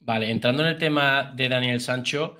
Vale, entrando en el tema de Daniel Sancho,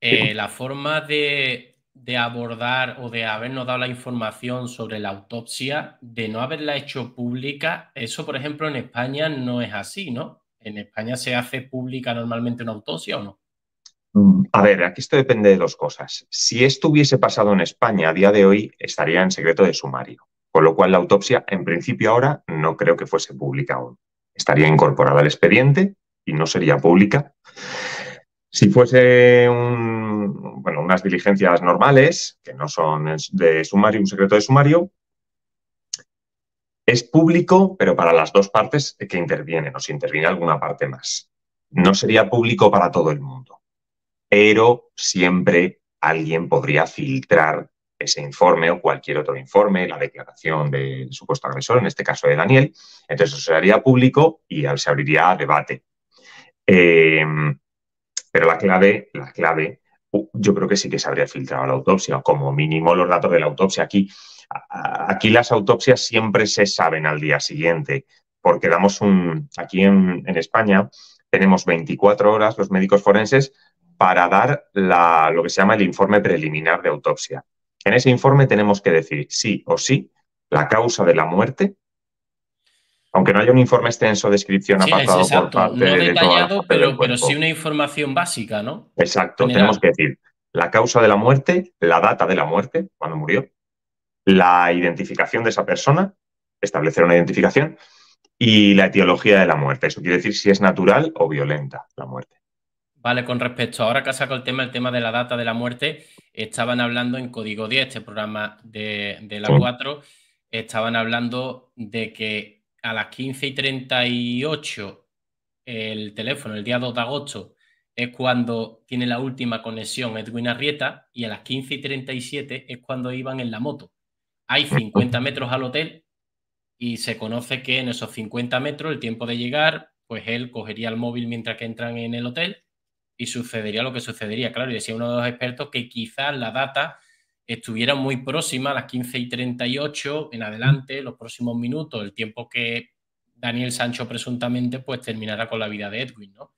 eh, la forma de, abordar o de habernos dado la información sobre la autopsia, de no haberla hecho pública, eso, por ejemplo, en España no es así, ¿no? ¿En España se hace pública normalmente una autopsia o no? Mm, a ver, aquí esto depende de dos cosas. Si esto hubiese pasado en España a día de hoy, estaría en secreto de sumario, con lo cual la autopsia, en principio ahora, no creo que fuese pública aún. Estaría incorporada al expediente y no sería pública. Si fuese unas diligencias normales, que no son de sumario, un secreto de sumario, es público, pero para las dos partes que intervienen, o si interviene alguna parte más. No sería público para todo el mundo, pero siempre alguien podría filtrar ese informe o cualquier otro informe, la declaración del supuesto agresor, en este caso de Daniel. Entonces eso se haría público y se abriría debate. Em, pero la clave, la clave, yo creo que sí que se habría filtrado la autopsia, o como mínimo los datos de la autopsia. Aquí, aquí las autopsias siempre se saben al día siguiente, porque damos un, aquí en, España tenemos 24 horas los médicos forenses para dar lo que se llama el informe preliminar de autopsia. En ese informe tenemos que decir sí o sí la causa de la muerte, aunque no haya un informe extenso, descripción sí, apartado por parte no detallado, pero, pero sí una información básica, ¿no? Exacto, tenemos que decir la causa de la muerte, la data de la muerte, cuando murió, la identificación de esa persona, establecer una identificación, y la etiología de la muerte. Eso quiere decir si es natural o violenta la muerte. Vale, con respecto, ahora que saco el tema, el tema de la data de la muerte, estaban hablando en Código 10, este programa de, la 4, estaban hablando de que a las 15 y 38 el teléfono, el día 2 de agosto, es cuando tiene la última conexión Edwin Arrieta y a las 15 y 37 es cuando iban en la moto. Hay 50 metros al hotel y se conoce que en esos 50 metros, el tiempo de llegar, pues él cogería el móvil mientras que entran en el hotel y sucedería lo que sucedería. Claro, y decía uno de los expertos que quizás la data estuviera muy próxima a las 15 y 38 en adelante, los próximos minutos, el tiempo que Daniel Sancho presuntamente pues terminará con la vida de Edwin, ¿no?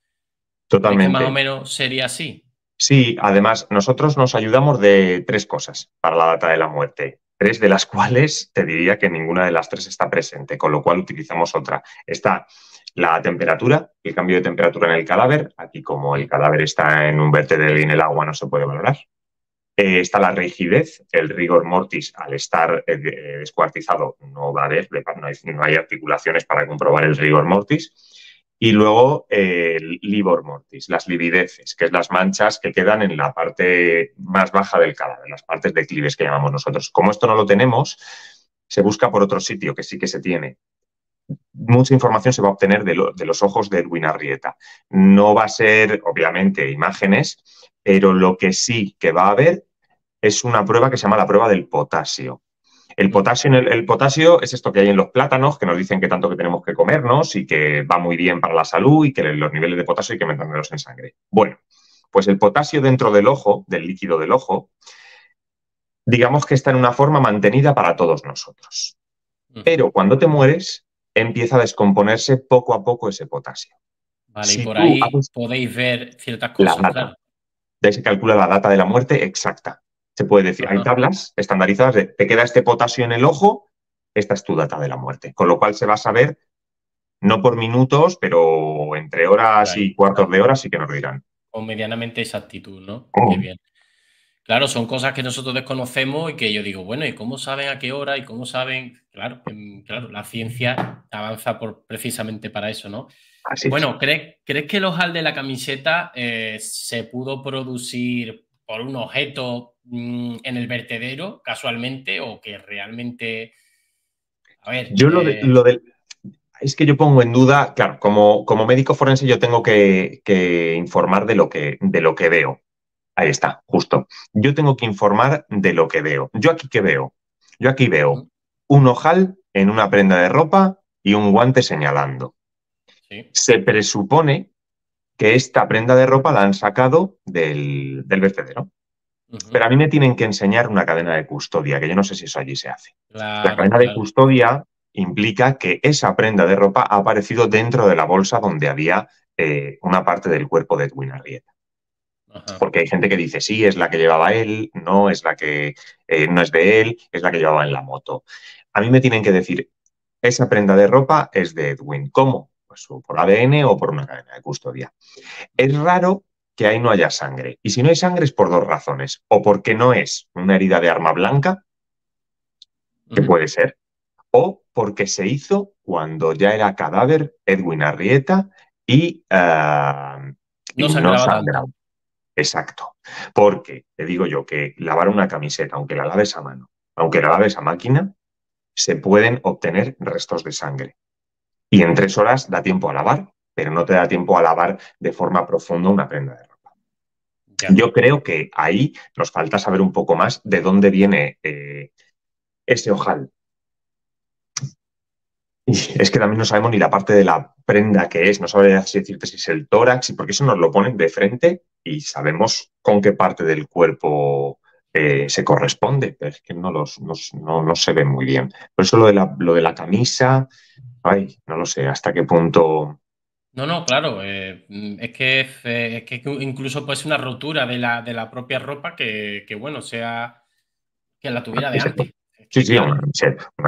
Totalmente. más o menos sería así. Sí, además nosotros nos ayudamos de tres cosas para la data de la muerte, tres de las cuales te diría que ninguna de las tres está presente, con lo cual utilizamos otra. Está la temperatura, el cambio de temperatura en el cadáver, aquí como el cadáver está en un vertedero y en el agua no se puede valorar. Eh, está la rigidez, el rigor mortis al estar eh, descuartizado no va a haber, no hay, articulaciones para comprobar el rigor mortis. Y luego el livor mortis, las livideces, que es las manchas que quedan en la parte más baja del cadáver, las partes declives que llamamos nosotros. Como esto no lo tenemos, se busca por otro sitio que sí que se tiene. Mucha información se va a obtener de, de los ojos de Edwin Arrieta. No va a ser, obviamente, imágenes, pero lo que sí que va a haber es una prueba que se llama la prueba del potasio. El potasio, el, potasio es esto que hay en los plátanos, que nos dicen que tanto que tenemos que comernos y que va muy bien para la salud y que los niveles de potasio hay que mantenerlos en sangre. Bueno, pues el potasio dentro del ojo, del líquido del ojo, digamos que está en una forma mantenida para todos nosotros. Pero cuando te mueres, empieza a descomponerse poco a poco ese potasio. Vale, y por ahí podéis ver ciertas cosas. La De ahí se calcula la data de la muerte exacta se puede decir. Hay tablas estandarizadas de te queda este potasio en el ojo, esta es tu data de la muerte. Con lo cual se va a saber, no por minutos, pero entre horas y cuartos de horas sí que nos dirán. Con medianamente exactitud, ¿no? Muy oh. bien. Claro, son cosas que nosotros desconocemos y que yo digo, bueno, ¿y cómo saben a qué hora? ¿Y cómo saben? Claro, em, claro la ciencia avanza por, precisamente para eso, ¿no? bueno, ¿crees, ¿crees que el ojal de la camiseta eh, se pudo producir por un objeto mm, en el vertedero casualmente o que realmente... A ver, yo lo, de, eh, Es que yo pongo en duda, claro, como, como médico forense yo tengo que, informar de lo que, de lo que veo. Ahí está, justo. Yo tengo que informar de lo que veo. ¿Yo aquí qué veo? Yo aquí veo un ojal en una prenda de ropa y un guante señalando. Se presupone que esta prenda de ropa la han sacado del, vertedero. Pero a mí me tienen que enseñar una cadena de custodia, que yo no sé si eso allí se hace. la cadena de custodia implica que esa prenda de ropa ha aparecido dentro de la bolsa donde había eh, una parte del cuerpo de Edwin Arrieta. Porque hay gente que dice, sí, es la que llevaba él, no, es la que eh, no es de él, es la que llevaba en la moto. A mí me tienen que decir, esa prenda de ropa es de Edwin. ¿Cómo? Pues por ADN o por una cadena de custodia. Es raro que ahí no haya sangre. Y si no hay sangre es por dos razones. O porque no es una herida de arma blanca, que puede ser, o porque se hizo cuando ya era cadáver Edwin Arrieta y, uh, no, sangraba. Exacto. Porque te digo yo que lavar una camiseta, aunque la laves a mano, aunque la laves a máquina, se pueden obtener restos de sangre. Y en tres horas da tiempo a lavar, pero no te da tiempo a lavar de forma profunda una prenda de Yo creo que ahí nos falta saber un poco más de dónde viene eh, ese ojal. Y es que también no sabemos ni la parte de la prenda que es, no sabemos decirte si es el tórax, y porque eso nos lo ponen de frente y sabemos con qué parte del cuerpo eh, se corresponde, pero es que no, los, no, se ve muy bien. Por eso lo de la, lo de la camisa, ay, no lo sé, hasta qué punto... No, no, claro, eh, es, que, es que incluso puede ser una rotura de la, de la propia ropa que, que bueno, sea que la tuviera de antes. Sí, sí, una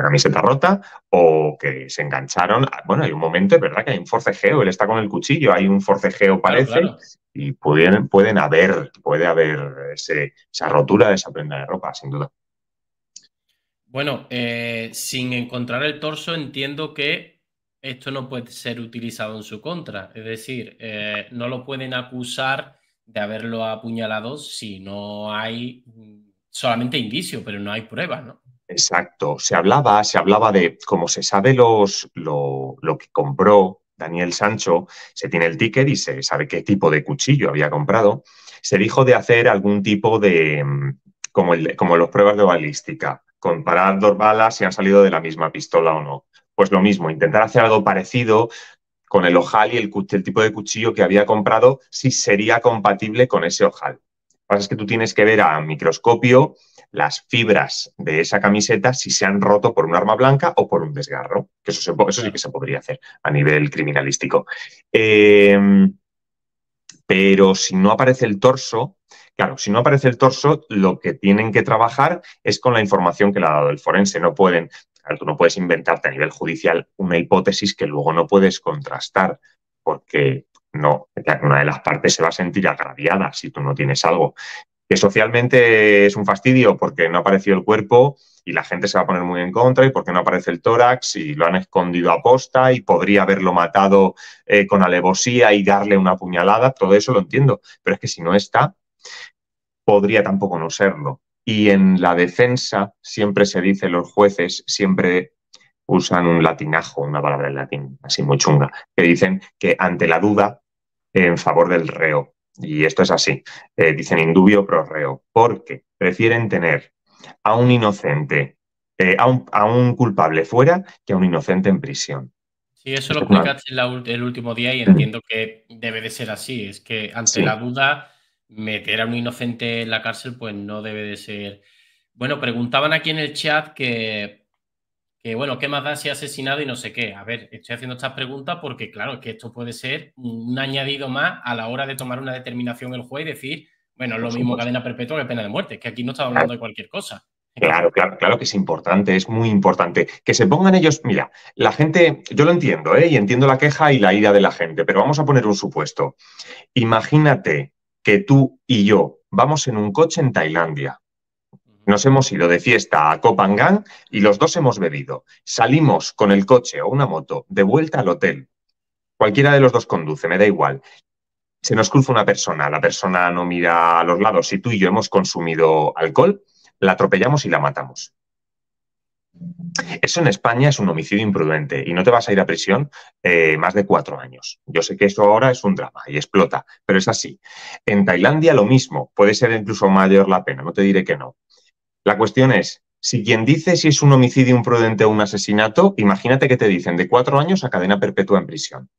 camiseta, rota o que se engancharon. Bueno, hay un momento, es verdad que hay un forcejeo, él está con el cuchillo, hay un forcejeo, parece, y pueden, pueden haber, puede haber esa rotura de esa prenda de ropa, sin duda. Bueno, eh, sin encontrar el torso, entiendo que esto no puede ser utilizado en su contra. Es decir, eh, no lo pueden acusar de haberlo apuñalado si no hay mm, solamente indicio, pero no hay pruebas, ¿no? Exacto. Se hablaba, se hablaba de, como se sabe los, lo, que compró Daniel Sancho, se tiene el ticket y se sabe qué tipo de cuchillo había comprado, se dijo de hacer algún tipo de, mm, como, el, como los pruebas de balística, comparar dos balas si han salido de la misma pistola o no. Pues lo mismo, intentar hacer algo parecido con el ojal y el, el tipo de cuchillo que había comprado, si sería compatible con ese ojal. Lo que pasa es que tú tienes que ver a microscopio las fibras de esa camiseta si se han roto por un arma blanca o por un desgarro, que eso, eso sí que se podría hacer a nivel criminalístico. Em, pero si no aparece el torso, claro, si no aparece el torso, lo que tienen que trabajar es con la información que le ha dado el forense. No pueden, tú no puedes inventarte a nivel judicial una hipótesis que luego no puedes contrastar, porque no, una de las partes se va a sentir agraviada si tú no tienes algo que socialmente es un fastidio porque no apareció el cuerpo y la gente se va a poner muy en contra y porque no aparece el tórax y lo han escondido a posta y podría haberlo matado eh, con alevosía y darle una puñalada, todo eso lo entiendo, pero es que si no está, podría tampoco no serlo. Y en la defensa siempre se dice, los jueces siempre usan un latinajo, una palabra en latín, así muy chunga, que dicen que ante la duda, en favor del reo, y esto es así, eh, dicen indubio pro reo, porque prefieren tener a un inocente, eh, a, un, culpable fuera que a un inocente en prisión. Sí, eso lo explicaste el último día y entiendo que debe de ser así. Es que ante la duda, meter a un inocente en la cárcel, pues no debe de ser. Bueno, preguntaban aquí en el chat que que bueno, ¿qué más da si ha asesinado y no sé qué? A ver, estoy haciendo estas preguntas porque, claro, que esto puede ser un añadido más a la hora de tomar una determinación el juez y decir, bueno, es lo mismo cadena perpetua que pena de muerte, que aquí no estamos hablando de cualquier cosa. Claro, claro, claro que es importante, es muy importante. Que se pongan ellos, mira, la gente, yo lo entiendo, ¿eh? y entiendo la queja y la ira de la gente, pero vamos a poner un supuesto. Imagínate que tú y yo vamos en un coche en Tailandia nos hemos ido de fiesta a Copangan y los dos hemos bebido. Salimos con el coche o una moto de vuelta al hotel. Cualquiera de los dos conduce, me da igual. Se nos cruza una persona, la persona no mira a los lados. Si tú y yo hemos consumido alcohol, la atropellamos y la matamos. Eso en España es un homicidio imprudente y no te vas a ir a prisión eh, más de cuatro años. Yo sé que eso ahora es un drama y explota, pero es así. En Tailandia lo mismo, puede ser incluso mayor la pena, no te diré que no. La cuestión es, si quien dice si es un homicidio imprudente o un asesinato, imagínate que te dicen de cuatro años a cadena perpetua en prisión.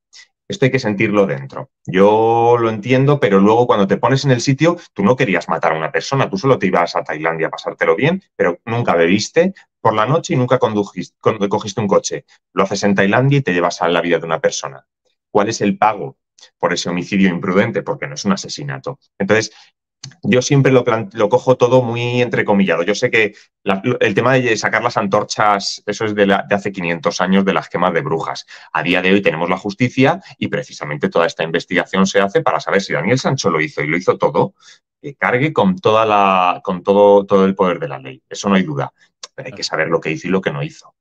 Esto hay que sentirlo dentro. Yo lo entiendo, pero luego cuando te pones en el sitio, tú no querías matar a una persona, tú solo te ibas a Tailandia a pasártelo bien, pero nunca bebiste por la noche y nunca condujiste, cogiste un coche. Lo haces en Tailandia y te llevas a la vida de una persona. ¿Cuál es el pago por ese homicidio imprudente, porque no es un asesinato. Entonces, yo siempre lo, lo, cojo todo muy entrecomillado. Yo sé que el tema de sacar las antorchas, eso es de, de, hace 500 años de las quemas de brujas. A día de hoy tenemos la justicia y precisamente toda esta investigación se hace para saber si Daniel Sancho lo hizo y lo hizo todo, que cargue con, toda la, con todo, todo el poder de la ley. Eso no hay duda. Pero hay que saber lo que hizo y lo que no hizo.